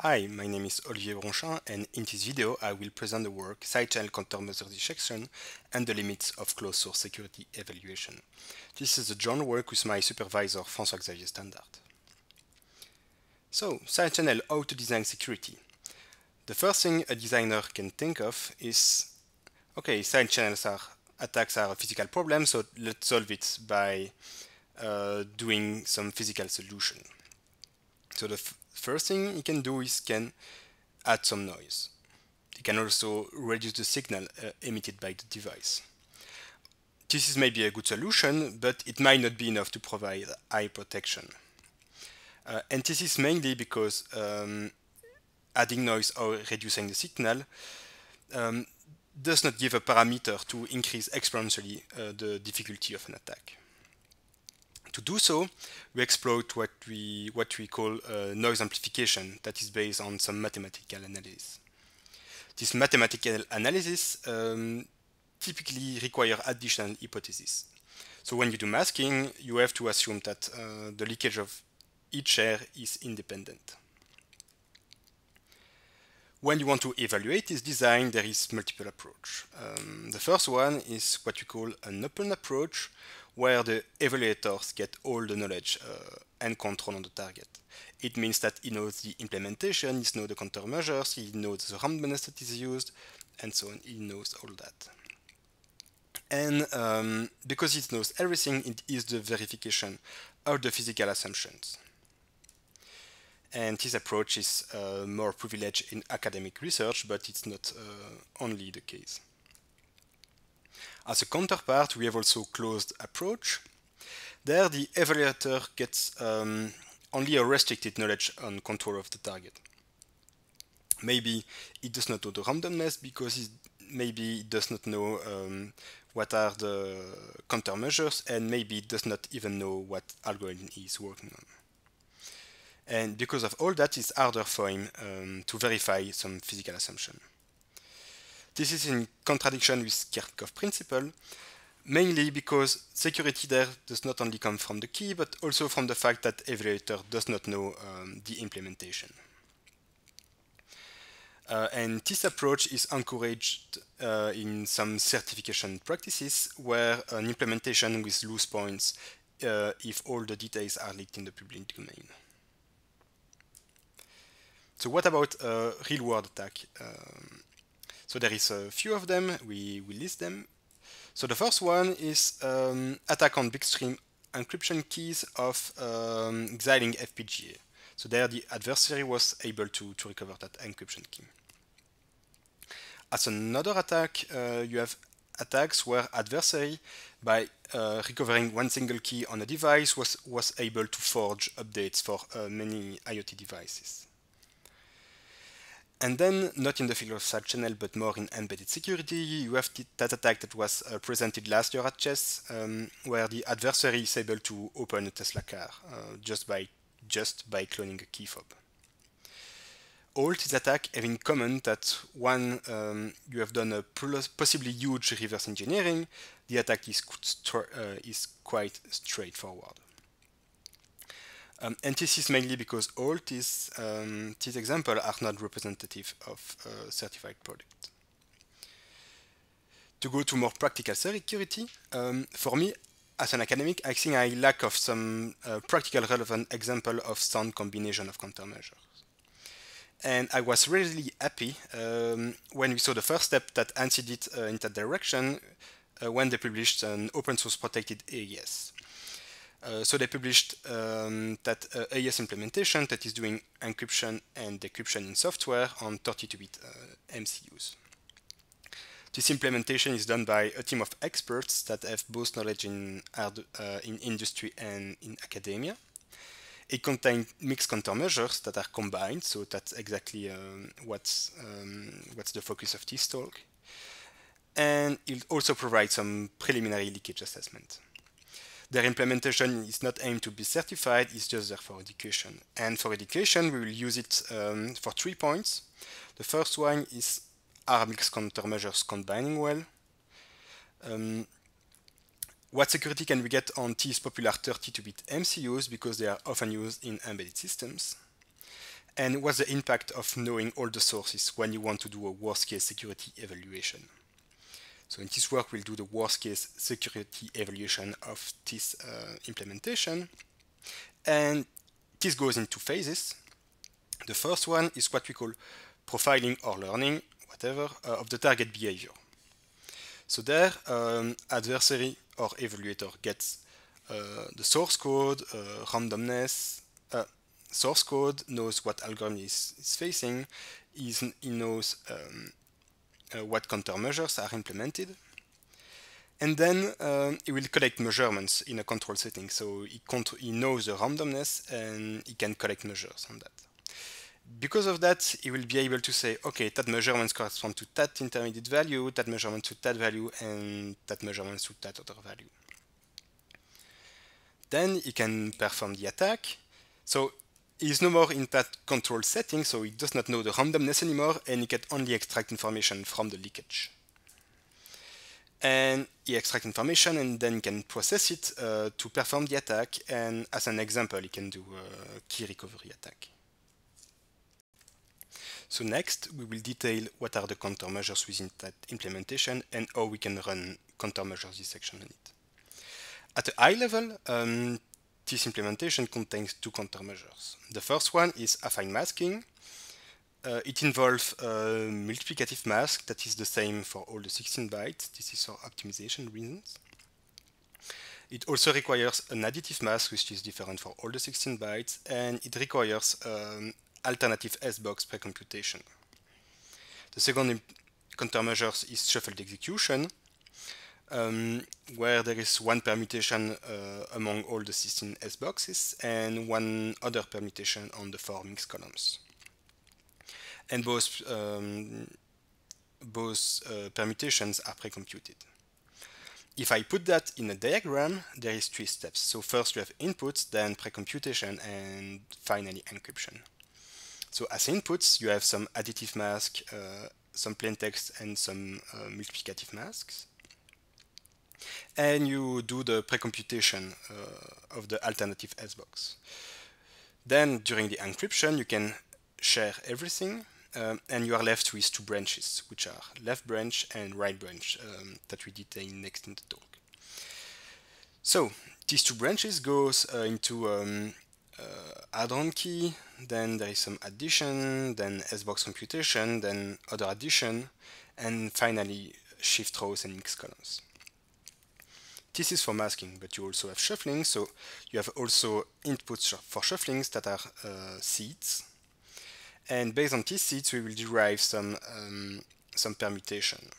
Hi, my name is Olivier Bronchain and in this video I will present the work Side-Channel Countermeasure Dissection and the Limits of Closed Source Security Evaluation. This is a joint work with my supervisor François-Xavier Standaert. So, side-channel, how to design security. The first thing a designer can think of is, okay, side channels are attacks are a physical problem, so let's solve it by uh, doing some physical solution. So the first thing you can do is can add some noise. You can also reduce the signal uh, emitted by the device. This is maybe a good solution, but it might not be enough to provide high protection. Uh, and this is mainly because um, adding noise or reducing the signal um, does not give a parameter to increase exponentially uh, the difficulty of an attack. To do so, we exploit what we, what we call uh, noise amplification that is based on some mathematical analysis. This mathematical analysis um, typically require additional hypotheses. So when you do masking, you have to assume that uh, the leakage of each air is independent. When you want to evaluate this design, there is multiple approach. Um, the first one is what you call an open approach, where the evaluators get all the knowledge uh, and control on the target. It means that he knows the implementation, he knows the countermeasures, he knows the randomness that is used, and so on. He knows all that. And um, because he knows everything, it is the verification of the physical assumptions. And this approach is uh, more privileged in academic research, but it's not uh, only the case. As a counterpart, we have also closed approach. There, the evaluator gets um, only a restricted knowledge on control of the target. Maybe it does not know the randomness because it maybe it does not know um, what are the countermeasures and maybe it does not even know what algorithm is working on. And because of all that, it's harder for him um, to verify some physical assumption. This is in contradiction with Kerckhoff principle, mainly because security there does not only come from the key, but also from the fact that evaluator does not know um, the implementation. Uh, and this approach is encouraged uh, in some certification practices where an implementation with loose points uh, if all the details are leaked in the public domain. So what about a real-world attack? Um, so there is a few of them, we, we list them. So the first one is um, attack on bitstream encryption keys of um, Xilinx FPGA. So there the adversary was able to, to recover that encryption key. As another attack, uh, you have attacks where adversary, by uh, recovering one single key on a device, was, was able to forge updates for uh, many IoT devices. And then, not in the field of side channel, but more in embedded security, you have that attack that was uh, presented last year at CHES, um, where the adversary is able to open a Tesla car uh, just by just by cloning a key fob. All these attacks have in common that one, um, you have done a possibly huge reverse engineering, the attack is, uh, is quite straightforward. Um, and this is mainly because all these, um, these examples are not representative of a certified product. To go to more practical security, um, for me, as an academic, I think I lack of some uh, practical relevant example of sound combination of countermeasures. And I was really happy um, when we saw the first step that ANSSI did uh, in that direction uh, when they published an open source protected AES. Uh, so they published um, that uh, AES implementation that is doing encryption and decryption in software on 32-bit uh, MCUs. This implementation is done by a team of experts that have both knowledge in, uh, in industry and in academia. It contains mixed countermeasures that are combined, so that's exactly um, what's, um, what's the focus of this talk. And it also provides some preliminary leakage assessment. Their implementation is not aimed to be certified, it's just there for education. And for education, we will use it um, for three points. The first one is are mixed countermeasures combining well? Um, what security can we get on these popular 32-bit MCUs because they are often used in embedded systems? and what's the impact of knowing all the sources when you want to do a worst case security evaluation. So in this work, we'll do the worst case security evaluation of this uh, implementation. And this goes into phases. The first one is what we call profiling or learning, whatever, uh, of the target behavior. So there, um, adversary or evaluator gets uh, the source code, uh, randomness, uh, source code, knows what algorithm is, is facing, he knows um, what countermeasures are implemented. And then um, he will collect measurements in a control setting. So he, he knows the randomness and he can collect measures on that. Because of that, he will be able to say, okay, that measurements correspond to that intermediate value, that measurement to that value, and that measurement to that other value. Then he can perform the attack. So is no more in that control setting, so it does not know the randomness anymore, and it can only extract information from the leakage. And he extracts information and then can process it uh, to perform the attack, and as an example, he can do a key recovery attack. So next, we will detail what are the countermeasures within that implementation and how we can run countermeasures dissection on it. At a high level, um, this implementation contains two countermeasures. The first one is affine masking. Uh, it involves a multiplicative mask that is the same for all the 16 bytes. This is for optimization reasons. It also requires an additive mask, which is different for all the 16 bytes, and it requires um, alternative S-box precomputation. The second countermeasure is shuffled execution, um, where there is one permutation uh, among all the 16 S boxes and one other permutation on the four mixed columns. And both, um, both uh, permutations are pre-computed. If I put that in a diagram, there is three steps. So first you have inputs, then pre-computation, and finally encryption. So as inputs, you have some additive mask, uh, some plain text, and some uh, multiplicative masks and you do the precomputation uh, of the alternative S-box. Then during the encryption, you can share everything um, and you are left with two branches, which are left branch and right branch um, that we detail next in the talk. So these two branches goes uh, into um, uh, AddRoundKey, then there is some addition, then S-box computation, then other addition, and finally shift rows and mix columns. This is for masking, but you also have shuffling, so you have also inputs for shufflings that are uh, seeds. And based on these seeds, we will derive some, um, some permutation.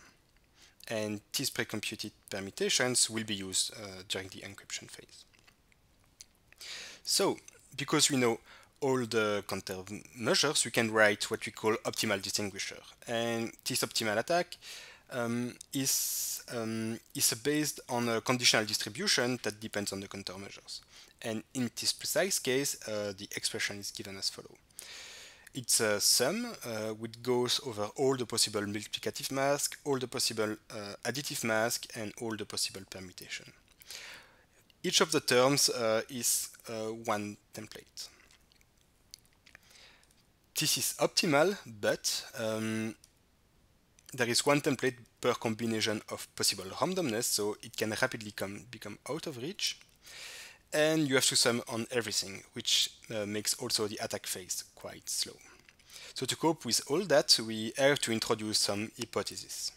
And these pre-computed permutations will be used uh, during the encryption phase. So, because we know all the countermeasures, we can write what we call optimal distinguisher. And this optimal attack um, is, um, is based on a conditional distribution that depends on the countermeasures. And in this precise case, uh, the expression is given as follows. It's a sum uh, which goes over all the possible multiplicative mask, all the possible uh, additive mask, and all the possible permutation. Each of the terms uh, is uh, one template. This is optimal, but um, there is one template per combination of possible randomness, so it can rapidly come, become out of reach. And you have to sum on everything, which uh, makes also the attack phase quite slow. So to cope with all that, we have to introduce some hypotheses.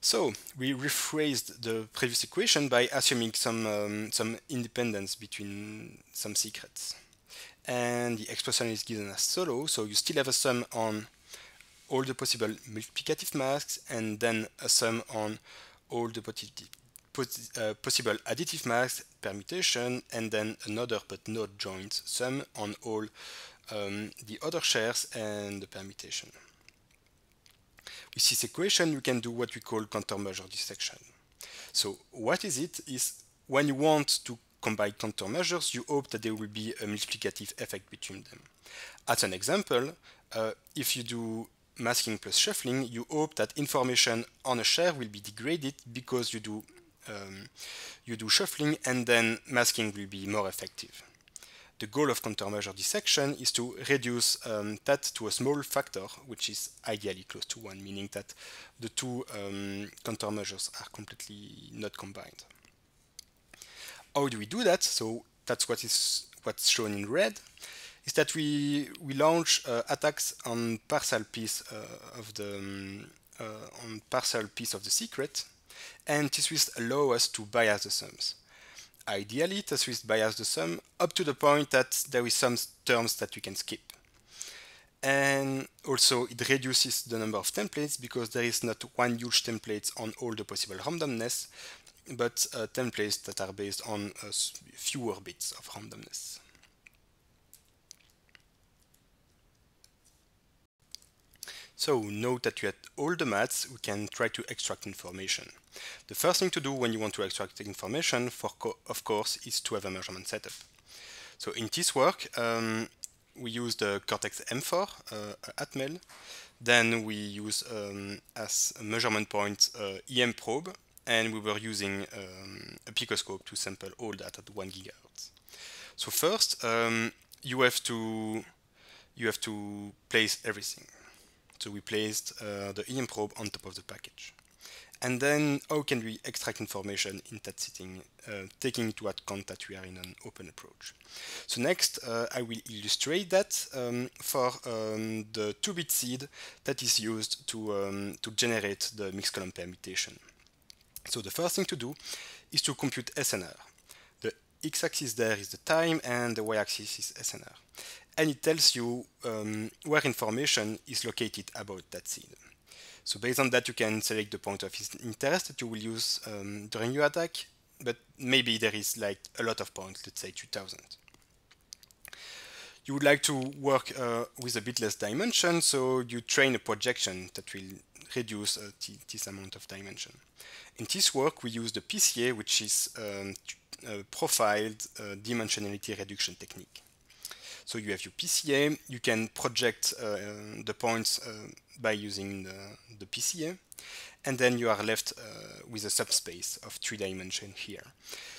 So we rephrased the previous equation by assuming some, um, some independence between some secrets. And the expression is given as solo, so you still have a sum on all the possible multiplicative masks and then a sum on all the uh, possible additive masks permutation and then another but not joint sum on all um, the other shares and the permutation. With this equation, we can do what we call countermeasure dissection. So what is it? Is when you want to combine countermeasures, you hope that there will be a multiplicative effect between them. As an example, uh, if you do masking plus shuffling, you hope that information on a share will be degraded because you do um, you do shuffling and then masking will be more effective. the goal of countermeasure dissection is to reduce um, that to a small factor, which is ideally close to 1, meaning that the two um, countermeasures are completely not combined. How do we do that? So that's what is what's shown in red, is that we, we launch uh, attacks on partial piece uh, of the um, uh, on partial piece of the secret, and this will allow us to bias the sums. Ideally, this will bias the sum up to the point that there is some terms that we can skip. And also it reduces the number of templates because there is not one huge template on all the possible randomness, but uh, templates that are based on uh, fewer bits of randomness. So note that you had all the maths, we can try to extract information. The first thing to do when you want to extract information, for co of course, is to have a measurement setup. So in this work, um, we use the Cortex M4 uh, Atmel. Then we use um, as a measurement point uh, EM probe, and we were using um, a picoscope to sample all that at 1 gigahertz. So first, um, you have to you have to place everything. So we placed uh, the EM probe on top of the package. And then how can we extract information in that setting, uh, taking into account that we are in an open approach. So next, uh, I will illustrate that um, for um, the 2-bit seed that is used to, um, to generate the mixed column permutation. So the first thing to do is to compute SNR. The x-axis there is the time and the y-axis is SNR and it tells you um, where information is located about that seed. So based on that, you can select the point of interest that you will use um, during your attack, but maybe there is like a lot of points, let's say 2000. You would like to work uh, with a bit less dimension, so you train a projection that will reduce uh, this amount of dimension. In this work, we use the PCA, which is um, a profiled uh, dimensionality reduction technique. So you have your PCA, you can project uh, the points uh, by using the, the, PCA, and then you are left uh, with a subspace of three dimensions here.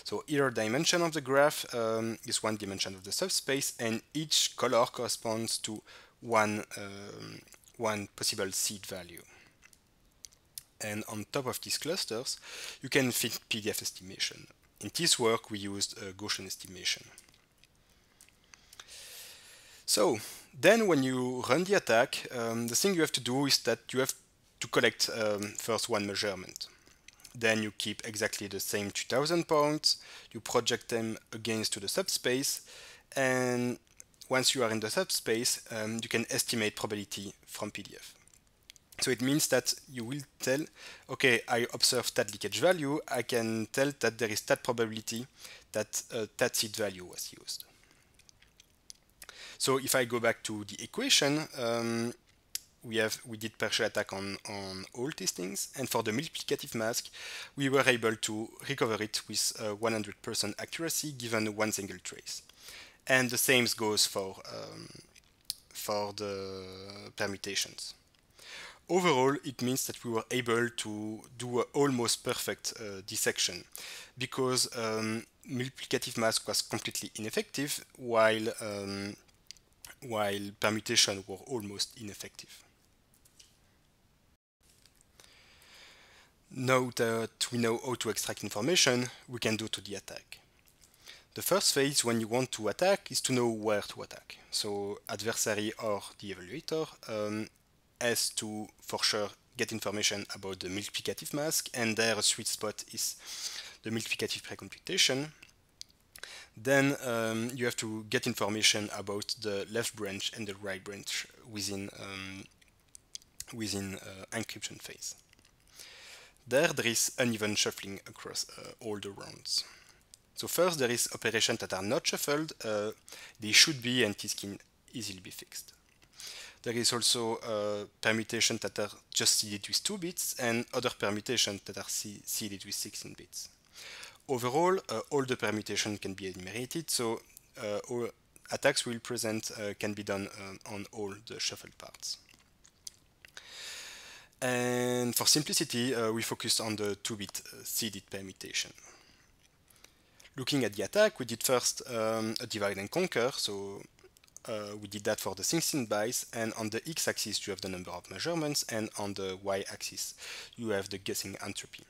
So either dimension of the graph um, is one dimension of the subspace, and each color corresponds to one, um, one possible seed value. And on top of these clusters, you can fit PDF estimation. In this work, we used Gaussian estimation. So then when you run the attack, um, the thing you have to do is that you have to collect um, first one measurement. Then you keep exactly the same 2000 points, you project them against to the subspace, and once you are in the subspace, um, you can estimate probability from PDF. So it means that you will tell, okay, I observe that leakage value, I can tell that there is that probability that uh, that seed value was used. So if I go back to the equation, um, we have we did partial attack on, on all these things, and for the multiplicative mask, we were able to recover it with 100% uh, accuracy given one single trace. And the same goes for um, for the permutations. Overall, it means that we were able to do an almost perfect uh, dissection because um, multiplicative mask was completely ineffective while um, while permutations were almost ineffective. Now that we know how to extract information, we can do to the attack. The first phase when you want to attack is to know where to attack. So adversary or the evaluator um, has to, for sure, get information about the multiplicative mask, and their sweet spot is the multiplicative precomputation, then um, you have to get information about the left branch and the right branch within um, within uh, encryption phase. There, there is uneven shuffling across uh, all the rounds. So first, there is operations that are not shuffled. Uh, they should be, and this can easily be fixed. There is also uh, permutations that are just seeded with 2 bits, and other permutations that are seeded with 16 bits overall, uh, all the permutation can be enumerated, so uh, all attacks will present uh, can be done on all the shuffled parts. And for simplicity, we focused on the 2-bit seeded permutation. Looking at the attack, we did first um, a divide and conquer, so uh, we did that for the 16 bytes, and on the x-axis you have the number of measurements, and on the y-axis you have the guessing entropy.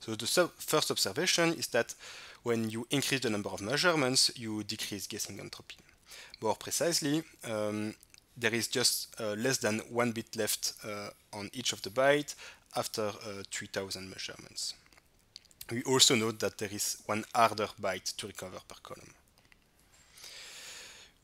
So the first observation is that when you increase the number of measurements, you decrease guessing entropy. More precisely, um, there is just uh, less than one bit left uh, on each of the bytes after uh, 3000 measurements. We also note that there is one harder byte to recover per column.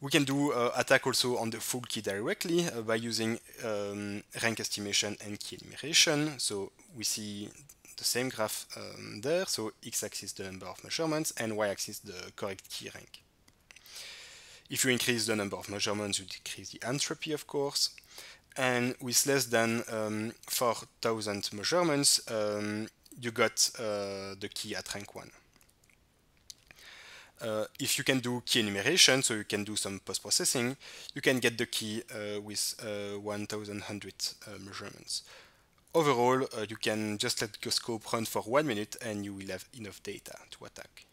We can do uh, attack also on the full key directly uh, by using um, rank estimation and key enumeration. So we see the same graph um, there. So x-axis the number of measurements and y-axis the correct key rank. If you increase the number of measurements, you decrease the entropy, of course. And with less than um, 4,000 measurements, um, you got uh, the key at rank 1. Uh, if you can do key enumeration, so you can do some post-processing, you can get the key uh, with uh, 1100 uh, measurements. Overall, uh, you can just let your scope run for one minute and you will have enough data to attack.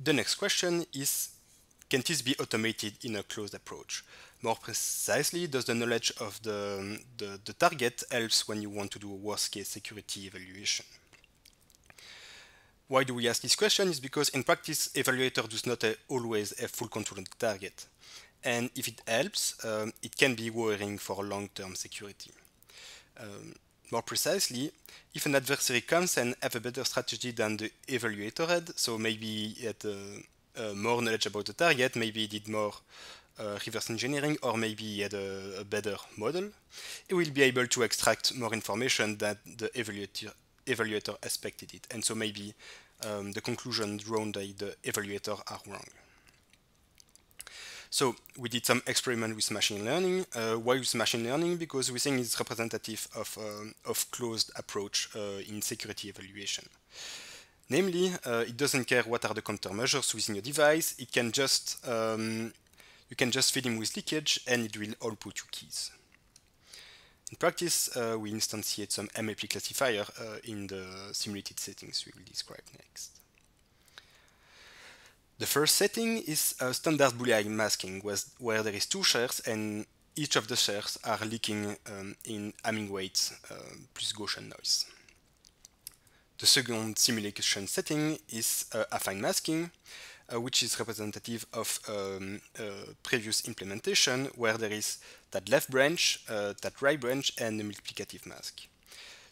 The next question is, can this be automated in a closed approach? More precisely, does the knowledge of the, the, the target helps when you want to do a worst-case security evaluation? Why do we ask this question is because in practice, evaluator does not uh, always have full control of the target. And if it helps, um, it can be worrying for long-term security. Um, more precisely, if an adversary comes and have a better strategy than the evaluator had, so maybe he had uh, uh, more knowledge about the target, maybe he did more uh, reverse engineering, or maybe he had a, a, better model, he will be able to extract more information than the evaluator, evaluator expected it. And so maybe um, the conclusions drawn by the evaluator are wrong. So we did some experiment with machine learning. Uh, why with machine learning? Because we think it's representative of, uh, of closed approach uh, in security evaluation. Namely, uh, it doesn't care what are the countermeasures within your device. It can just um, you can just feed him with leakage and it will output you keys. In practice, uh, we instantiate some MLP classifier uh, in the simulated settings we will describe next. The first setting is a standard Boolean masking where there is two shares and each of the shares are leaking um, in Hamming weight uh, plus Gaussian noise. The second simulation setting is uh, affine masking, uh, which is representative of um, previous implementation where there is that left branch, uh, that right branch, and the multiplicative mask.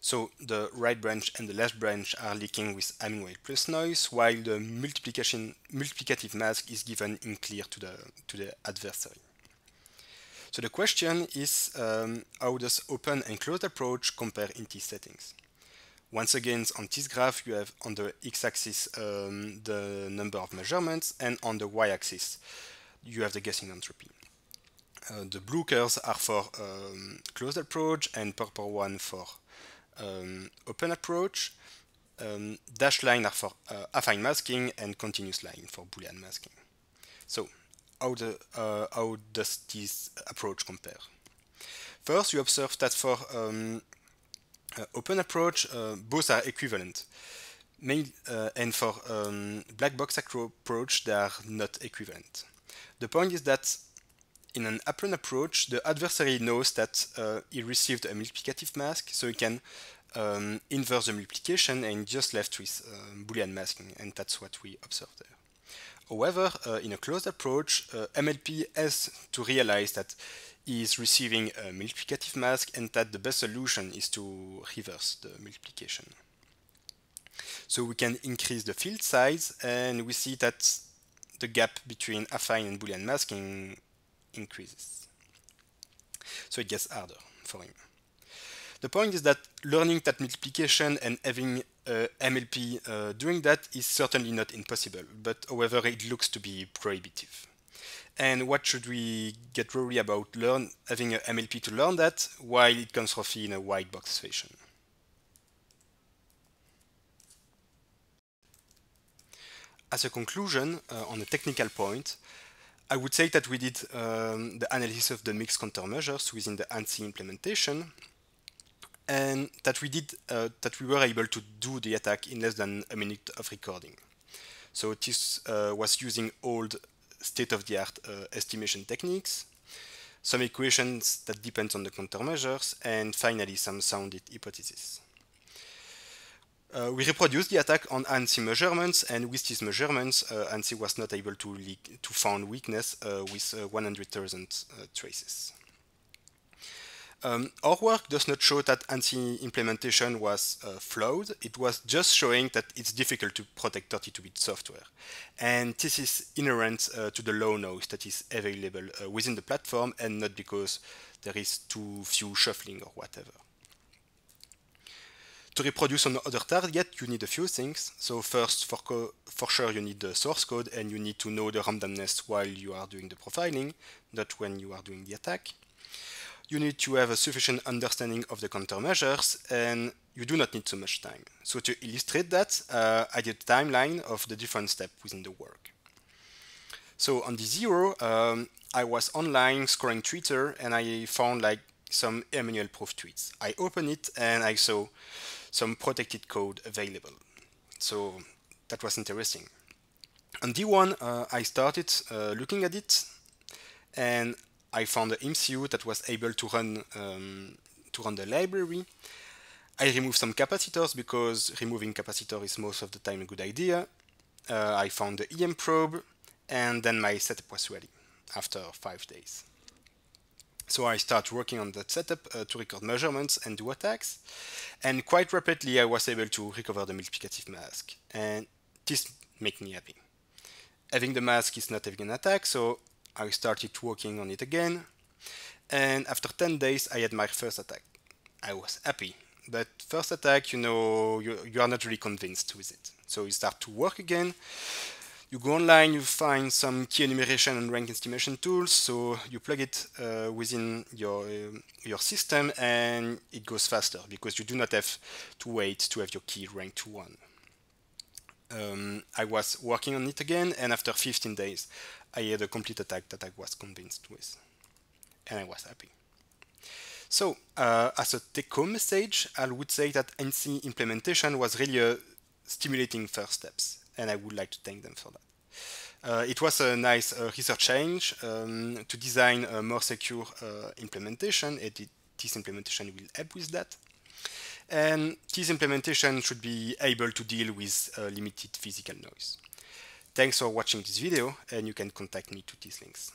So the right branch and the left branch are leaking with Hamming weight plus noise, while the multiplication multiplicative mask is given in clear to the to the adversary. So the question is um, how does open and closed approach compare in these settings? Once again, on this graph, you have on the x-axis um, the number of measurements, and on the y-axis, you have the guessing entropy. Uh, the blue curves are for um, closed approach, and purple one for um, open approach. Um, dashed line are for uh, affine masking and continuous line for Boolean masking. So how, the, uh, how does this approach compare? First, you observe that for um, uh, open approach, uh, both are equivalent. Main, uh, and for um, black box approach, they are not equivalent. The point is that in an open approach, the adversary knows that uh, he received a multiplicative mask, so he can um, inverse the multiplication and just left with uh, Boolean masking, and that's what we observe there. However, uh, in a closed approach, uh, MLP has to realize that he is receiving a multiplicative mask and that the best solution is to reverse the multiplication. So we can increase the field size and we see that the gap between affine and Boolean masking increases. So it gets harder for him. The point is that learning that multiplication and having uh, MLP uh, doing that is certainly not impossible, but however it looks to be prohibitive. And what should we get worried about learn having a MLP to learn that while it comes roughly in a white box fashion? As a conclusion, uh, on a technical point, I would say that we did um, the analysis of the mixed countermeasures within the ANSSI implementation. and that we did uh, that we were able to do the attack in less than a minute of recording. So this uh, was using old state-of-the-art uh, estimation techniques, some equations that depend on the countermeasures, and finally some sounded hypotheses. Uh, we reproduced the attack on ANSSI measurements, and with these measurements, uh, ANSSI was not able to, leak, to found weakness uh, with uh, 100,000 uh, traces. Um, our work does not show that ANSSI implementation was uh, flawed. It was just showing that it's difficult to protect 32-bit software. And this is inherent to the low noise that is available within the platform and not because there is too few shuffling or whatever to reproduce on other target, you need a few things. So first, for, for sure, you need the source code and you need to know the randomness while you are doing the profiling, not when you are doing the attack. You need to have a sufficient understanding of the countermeasures and you do not need so much time. So to illustrate that, uh, I did a timeline of the different steps within the work. So on the zero, um, I was online scrolling Twitter and I found like some Emmanuel Prouff tweets. I opened it and I saw some protected code available. So that was interesting. On D1, uh, I started uh, looking at it and I found the MCU that was able to run um, to run the library. I removed some capacitors because removing capacitor is most of the time a good idea. Uh, I found the EM probe and then my setup was ready after five days. So I start working on that setup uh, to record measurements and do attacks. And quite rapidly, I was able to recover the multiplicative mask. And this made me happy. Having the mask is not having an attack, so I started working on it again. And after 10 days, I had my first attack. I was happy. But first attack, you know, you, you are not really convinced with it. So you start to work again you go online, you find some key enumeration and rank estimation tools, so you plug it uh, within your uh, your system and it goes faster because you do not have to wait to have your key ranked to 1. Um, I was working on it again and after 15 days I had a complete attack that I was convinced with and I was happy. So, uh, as a take-home message, I would say that ANSSI implementation was really a stimulating first steps and I would like to thank them for that. Uh, it was a nice uh, research change um, to design a more secure uh, implementation, it, this implementation will help with that. And this implementation should be able to deal with uh, limited physical noise. Thanks for watching this video, and you can contact me to these links.